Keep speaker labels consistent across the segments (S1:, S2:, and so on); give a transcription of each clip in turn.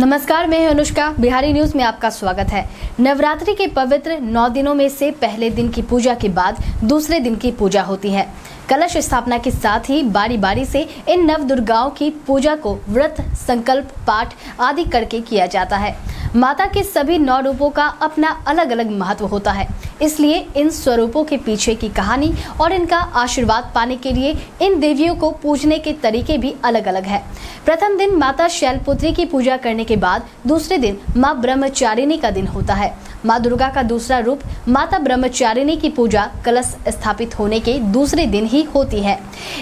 S1: नमस्कार, मैं अनुष्का। बिहारी न्यूज़ में आपका स्वागत है। नवरात्रि के पवित्र नौ दिनों में से पहले दिन की पूजा के बाद दूसरे दिन की पूजा होती है। कलश स्थापना के साथ ही बारी बारी से इन नव दुर्गाओं की पूजा को व्रत, संकल्प, पाठ आदि करके किया जाता है। माता के सभी नौ रूपों का अपना अलग अलग महत्व होता है। इसलिए इन स्वरूपों के पीछे की कहानी और इनका आशीर्वाद पाने के लिए इन देवियों को पूजने के तरीके भी अलग अलग है। प्रथम दिन माता शैलपुत्री की पूजा करने के बाद दूसरे दिन माँ ब्रह्मचारिणी का दिन होता है। माँ दुर्गा का दूसरा रूप माता ब्रह्मचारिणी की पूजा कलश स्थापित होने के दूसरे दिन ही होती है।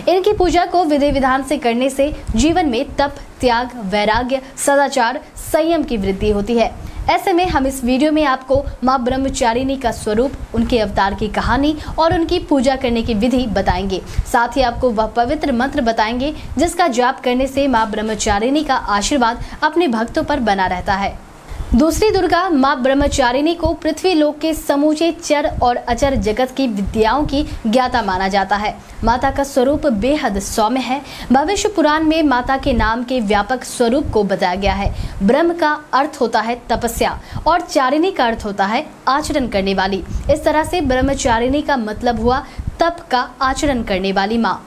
S1: इनकी पूजा को विधि विधान से करने से जीवन में तप, त्याग, वैराग्य, सदाचार, संयम की वृद्धि होती है। ऐसे में हम इस वीडियो में आपको माँ ब्रह्मचारिणी का स्वरूप, उनके अवतार की कहानी और उनकी पूजा करने की विधि बताएँगे। साथ ही आपको वह पवित्र मंत्र बताएँगे, जिसका जाप करने से माँ ब्रह्मचारिणी का आशीर्वाद अपने भक्तों पर बना रहता है। दूसरी दुर्गा माँ ब्रह्मचारिणी को पृथ्वी लोक के समूचे चर और अचर जगत की विद्याओं की ज्ञाता माना जाता है। माता का स्वरूप बेहद सौम्य है। भविष्य पुराण में माता के नाम के व्यापक स्वरूप को बताया गया है। ब्रह्म का अर्थ होता है तपस्या और चारिणी का अर्थ होता है आचरण करने वाली। इस तरह से ब्रह्मचारिणी का मतलब हुआ तप का आचरण करने वाली माँ।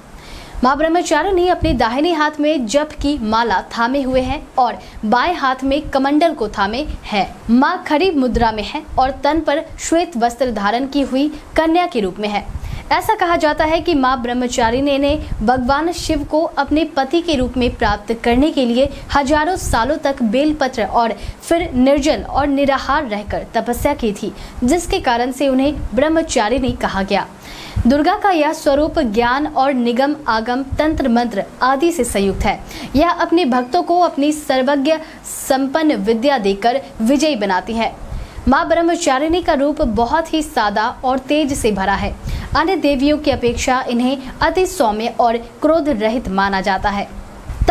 S1: माँ ब्रह्मचारिणी अपने दाहिने हाथ में जप की माला थामे हुए हैं और बाएँ हाथ में कमंडल को थामे है। माँ खड़ी मुद्रा में है और तन पर श्वेत वस्त्र धारण की हुई कन्या के रूप में है। ऐसा कहा जाता है कि माँ ब्रह्मचारिणी ने भगवान शिव को अपने पति के रूप में प्राप्त करने के लिए हज़ारों सालों तक बेलपत्र और फिर निर्जल और निराहार रहकर तपस्या की थी, जिसके कारण से उन्हें ब्रह्मचारिणी कहा गया। दुर्गा का यह स्वरूप ज्ञान और निगम, आगम, तंत्र, मंत्र आदि से संयुक्त है। यह अपने भक्तों को अपनी सर्वज्ञ संपन्न विद्या देकर विजयी बनाती है। माँ ब्रह्मचारिणी का रूप बहुत ही सादा और तेज से भरा है। अन्य देवियों की अपेक्षा इन्हें अति सौम्य और क्रोध रहित माना जाता है।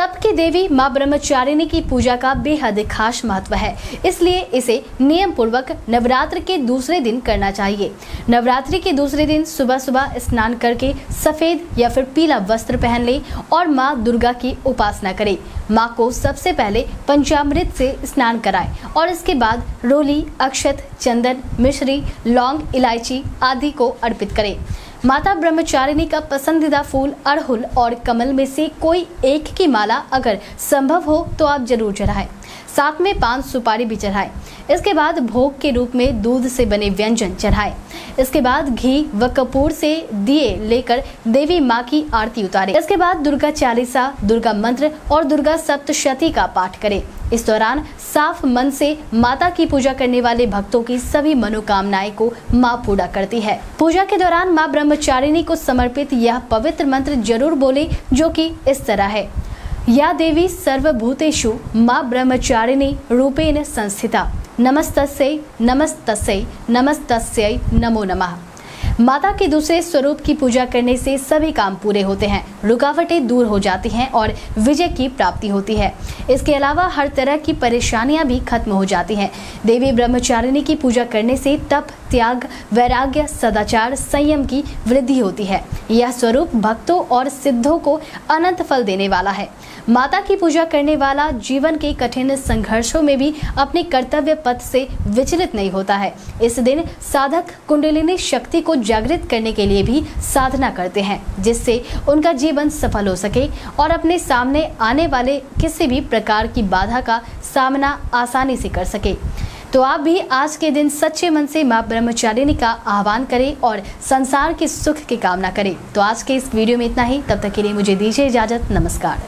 S1: तप की देवी माँ ब्रह्मचारिणी की पूजा का बेहद खास महत्व है। इसलिए इसे नियम पूर्वक नवरात्र के दूसरे दिन करना चाहिए। नवरात्रि के दूसरे दिन सुबह सुबह स्नान करके सफ़ेद या फिर पीला वस्त्र पहन ले और माँ दुर्गा की उपासना करे। माँ को सबसे पहले पंचामृत से स्नान कराए और इसके बाद रोली, अक्षत, चंदन, मिश्री, लौंग, इलायची आदि को अर्पित करें। माता ब्रह्मचारिणी का पसंदीदा फूल अड़हुल और कमल में से कोई एक की माला अगर संभव हो तो आप ज़रूर चढ़ाएँ। साथ में पान सुपारी भी चढ़ाए। इसके बाद भोग के रूप में दूध से बने व्यंजन चढ़ाए। इसके बाद घी व कपूर से दिए लेकर देवी माँ की आरती उतारे। इसके बाद दुर्गा चालीसा, दुर्गा मंत्र और दुर्गा सप्तशती का पाठ करें। इस दौरान साफ़ मन से माता की पूजा करने वाले भक्तों की सभी मनोकामनाएँ को माँ पूरा करती है। पूजा के दौरान माँ ब्रह्मचारिणी को समर्पित यह पवित्र मंत्र ज़रूर बोले, जो कि इस तरह है। या देवी सर्वभूतेषु माँ ब्रह्मचारिणी रूपेण संस्थिता। नमस्तस्यै नमस्तस्यै नमस्तस्यै नमो नमः। माता के दूसरे स्वरूप की पूजा करने से सभी काम पूरे होते हैं। रुकावटें दूर हो जाती हैं और विजय की प्राप्ति होती है। इसके अलावा हर तरह की परेशानियाँ भी खत्म हो जाती हैं। देवी ब्रह्मचारिणी की पूजा करने से तप, त्याग, वैराग्य, सदाचार, संयम की वृद्धि होती है। यह स्वरूप भक्तों और सिद्धों को अनंत फल देने वाला है। माता की पूजा करने वाला जीवन के कठिन संघर्षों में भी अपने कर्तव्य पथ से विचलित नहीं होता है। इस दिन साधक कुंडलिनी शक्ति को जागृत करने के लिए भी साधना करते हैं, जिससे उनका जीवन सफल हो सके और अपने सामने आने वाले किसी भी प्रकार की बाधा का सामना आसानी से कर सके। तो आप भी आज के दिन सच्चे मन से माँ ब्रह्मचारिणी का आह्वान करें और संसार के सुख की कामना करें। तो आज के इस वीडियो में इतना ही। तब तक के लिए मुझे दीजिए इजाज़त। नमस्कार।